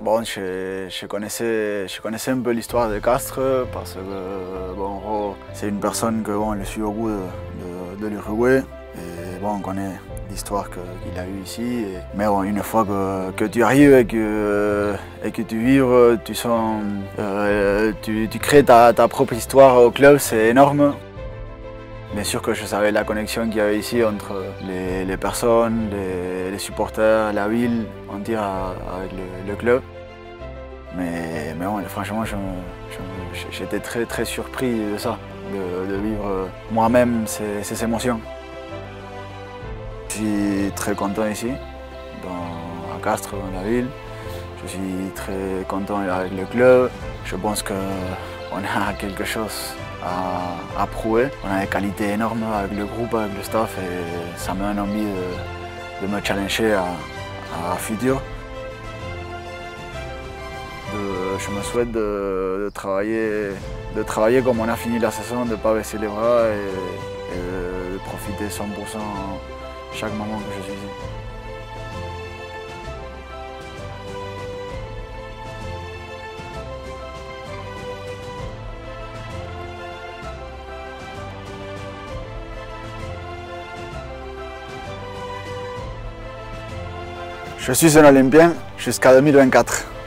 Bon, je, connaissais, je connaissais un peu l'histoire de Castres parce que c'est une personne que bon, je suis au bout de, l'Uruguay. Et bon, on connaît l'histoire qu'il a eue ici. mais bon, une fois que, tu arrives et que, et que tu vives, tu, sens, euh, tu, crées ta, propre histoire au club, c'est énorme. Bien sûr que je savais la connexion qu'il y avait ici entre les, personnes, les, supporters, la ville, entière avec le, club. Mais, mais franchement, j'étais très très surpris de ça, de, vivre moi-même ces, émotions. Je suis très content ici, à Castres, dans la ville. Je suis très content avec le club. Je pense qu'on a quelque chose à, prouver. On a des qualités énormes avec le groupe, avec le staff et ça me donne envie de, me challenger à, à futur. je me souhaite de, travailler, de travailler comme on a fini la saison, de ne pas baisser les bras et, et de profiter 100% chaque moment que je suis ici. Je suis un Olympien jusqu'à 2024.